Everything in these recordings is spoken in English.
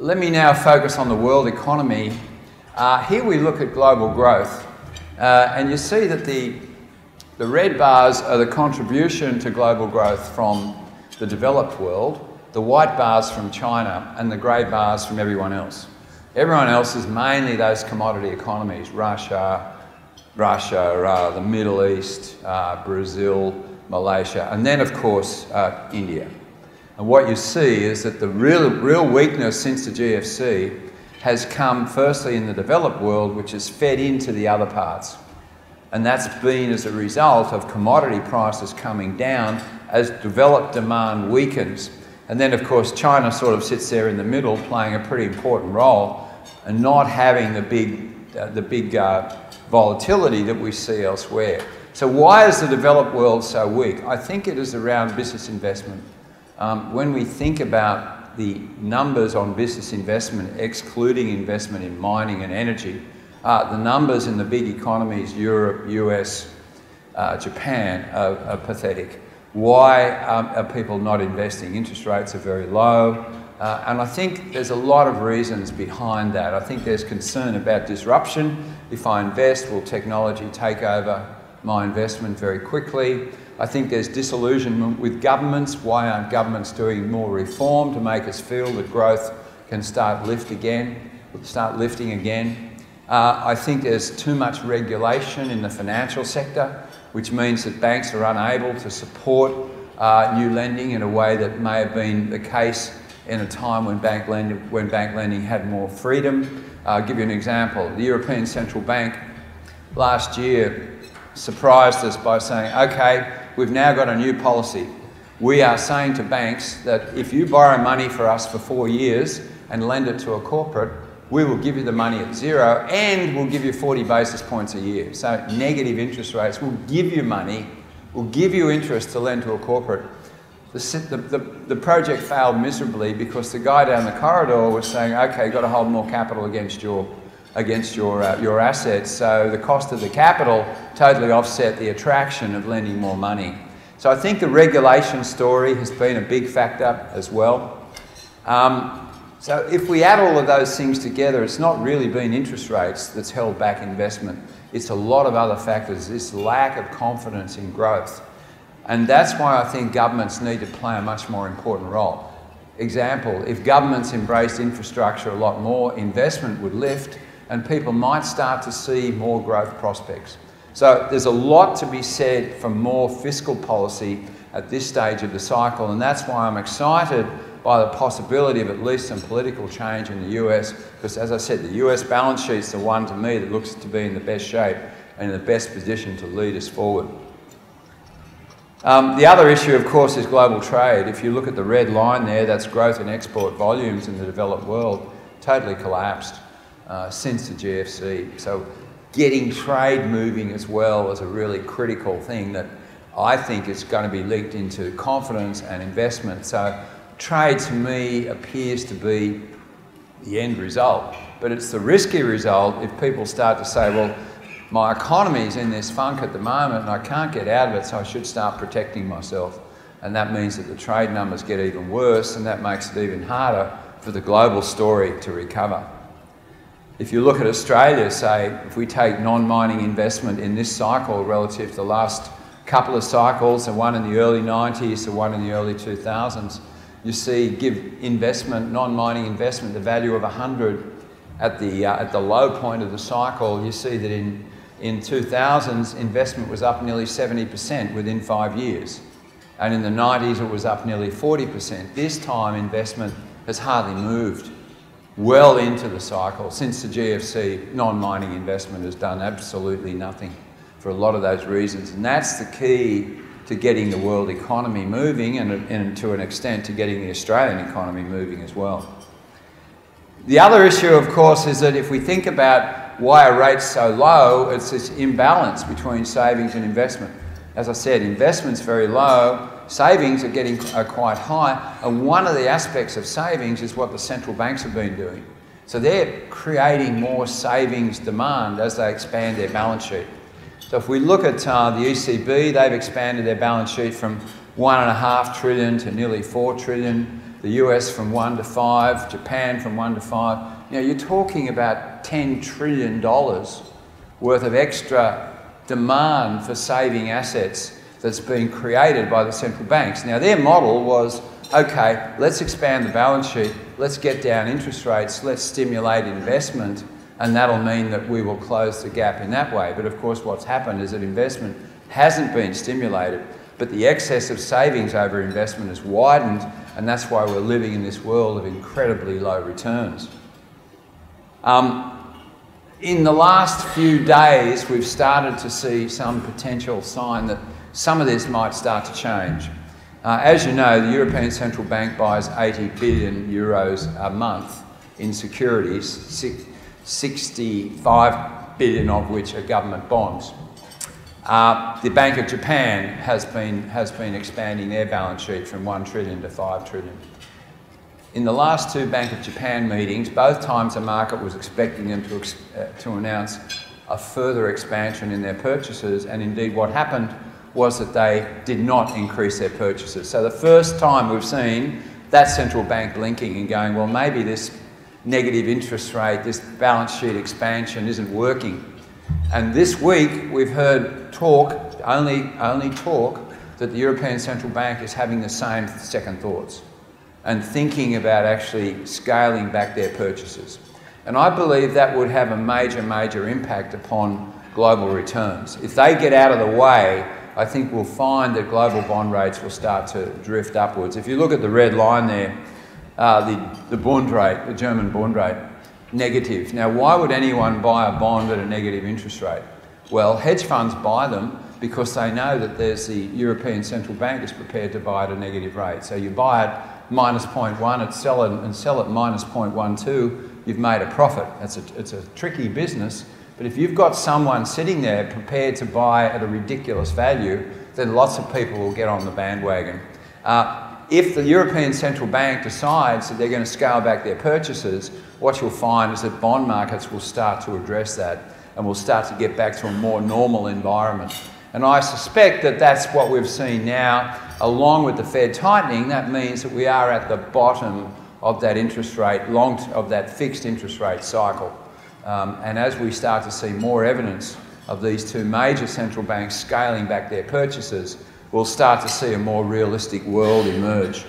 let me now focus on the world economy. Uh, here we look at global growth, uh, and you see that the, the red bars are the contribution to global growth from the developed world, the white bars from China, and the grey bars from everyone else. Everyone else is mainly those commodity economies, Russia, Russia, uh, the Middle East, uh, Brazil, Malaysia, and then of course uh, India. And what you see is that the real, real weakness since the GFC has come firstly in the developed world, which has fed into the other parts. And that's been as a result of commodity prices coming down as developed demand weakens. And then, of course, China sort of sits there in the middle, playing a pretty important role and not having the big, uh, the big uh, volatility that we see elsewhere. So why is the developed world so weak? I think it is around business investment. Um, when we think about the numbers on business investment, excluding investment in mining and energy, uh, the numbers in the big economies, Europe, US, uh, Japan, are, are, pathetic. Why um, are people not investing? Interest rates are very low. Uh, and I think there's a lot of reasons behind that. I think there's concern about disruption. If I invest, will technology take over my investment very quickly? I think there's disillusionment with governments. Why aren't governments doing more reform to make us feel that growth can start lift again, start lifting again? Uh, I think there's too much regulation in the financial sector, which means that banks are unable to support uh, new lending in a way that may have been the case in a time when bank lending, when bank lending had more freedom. I'll give you an example. The European Central Bank last year surprised us by saying, okay, we've now got a new policy. We are saying to banks that if you borrow money for us for four years and lend it to a corporate, we will give you the money at zero and we'll give you 40 basis points a year. So negative interest rates will give you money, will give you interest to lend to a corporate the, the, the, project failed miserably because the guy down the corridor was saying, okay, you've got to hold more capital against your, against your, uh, your assets. So the cost of the capital totally offset the attraction of lending more money. So I think the regulation story has been a big factor as well. Um, so if we add all of those things together, it's not really been interest rates that's held back investment. It's a lot of other factors, this lack of confidence in growth. And that's why I think governments need to play a much more important role. Example, if governments embraced infrastructure a lot more, investment would lift and people might start to see more growth prospects. So there's a lot to be said for more fiscal policy at this stage of the cycle, and that's why I'm excited by the possibility of at least some political change in the US, because as I said, the US balance sheet is the one to me that looks to be in the best shape and in the best position to lead us forward. Um, the other issue, of course, is global trade. If you look at the red line there, that's growth in export volumes in the developed world, totally collapsed uh, since the GFC. So getting trade moving as well is a really critical thing that I think is going to be linked into confidence and investment. So trade to me appears to be the end result, but it's the risky result if people start to say, well, my economy is in this funk at the moment and I can't get out of it, so I should start protecting myself. And that means that the trade numbers get even worse, and that makes it even harder for the global story to recover. If you look at Australia, say, if we take non mining investment in this cycle relative to the last couple of cycles, the one in the early 90s, the one in the early 2000s, you see give investment, non mining investment, the value of 100 at the, uh, at the low point of the cycle, you see that in in 2000s, investment was up nearly 70% within five years. And in the 90s, it was up nearly 40%. This time, investment has hardly moved well into the cycle. Since the GFC, non-mining investment has done absolutely nothing for a lot of those reasons. And that's the key to getting the world economy moving and, and to an extent to getting the Australian economy moving as well. The other issue, of course, is that if we think about why are rates so low? It's this imbalance between savings and investment. As I said, investment's very low, savings are getting are quite high, and one of the aspects of savings is what the central banks have been doing. So they're creating more savings demand as they expand their balance sheet. So if we look at uh, the ECB, they've expanded their balance sheet from one and a half trillion to nearly four trillion. the US from 1 to 5, Japan from 1 to 5. You know, you're talking about $10 trillion worth of extra demand for saving assets that's been created by the central banks. Now, their model was okay, let's expand the balance sheet, let's get down interest rates, let's stimulate investment, and that'll mean that we will close the gap in that way. But of course, what's happened is that investment hasn't been stimulated, but the excess of savings over investment has widened, and that's why we're living in this world of incredibly low returns. Um, in the last few days, we've started to see some potential sign that some of this might start to change. Uh, as you know, the European Central Bank buys 80 billion euros a month in securities, 65 billion of which are government bonds. Uh, the Bank of Japan has been, has been expanding their balance sheet from 1 trillion to 5 trillion. In the last two Bank of Japan meetings, both times the market was expecting them to, uh, to announce a further expansion in their purchases, and indeed what happened was that they did not increase their purchases. So the first time we've seen that central bank blinking and going, well, maybe this negative interest rate, this balance sheet expansion isn't working. And this week we've heard talk, only, only talk, that the European Central Bank is having the same second thoughts and thinking about actually scaling back their purchases. And I believe that would have a major, major impact upon global returns. If they get out of the way, I think we'll find that global bond rates will start to drift upwards. If you look at the red line there, uh, the, the bond rate, the German bond rate, negative. Now, why would anyone buy a bond at a negative interest rate? Well, hedge funds buy them because they know that there's the European Central Bank is prepared to buy at a negative rate. So you buy it minus 0.1 and sell it, and sell it minus 0.12, you've made a profit. It's a, it's a tricky business, but if you've got someone sitting there prepared to buy at a ridiculous value, then lots of people will get on the bandwagon. Uh, if the European Central Bank decides that they're going to scale back their purchases, what you'll find is that bond markets will start to address that and will start to get back to a more normal environment. And I suspect that that's what we've seen now, along with the Fed tightening. That means that we are at the bottom of that interest rate, long of that fixed interest rate cycle. Um, and as we start to see more evidence of these two major central banks scaling back their purchases, we'll start to see a more realistic world emerge.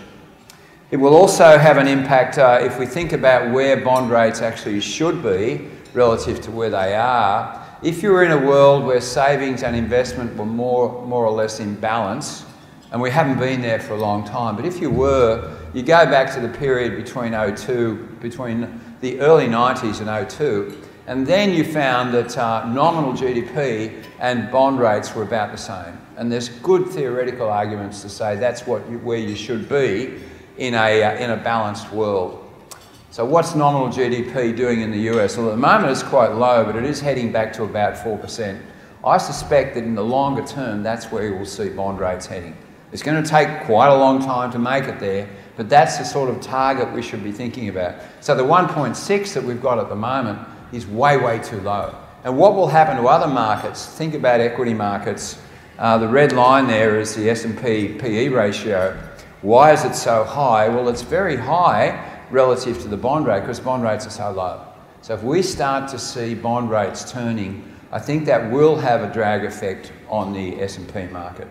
It will also have an impact uh, if we think about where bond rates actually should be relative to where they are if you were in a world where savings and investment were more, more or less in balance, and we haven't been there for a long time, but if you were, you go back to the period between 02, between the early 90s and 02, and then you found that uh, nominal GDP and bond rates were about the same. And there's good theoretical arguments to say that's what you, where you should be in a, uh, in a balanced world. So what's nominal GDP doing in the US? Well, at the moment it's quite low, but it is heading back to about 4%. I suspect that in the longer term, that's where you will see bond rates heading. It's going to take quite a long time to make it there, but that's the sort of target we should be thinking about. So the 1.6 that we've got at the moment is way, way too low. And what will happen to other markets? Think about equity markets. Uh, the red line there is the S&P PE ratio. Why is it so high? Well, it's very high relative to the bond rate because bond rates are so low. So if we start to see bond rates turning, I think that will have a drag effect on the S&P market.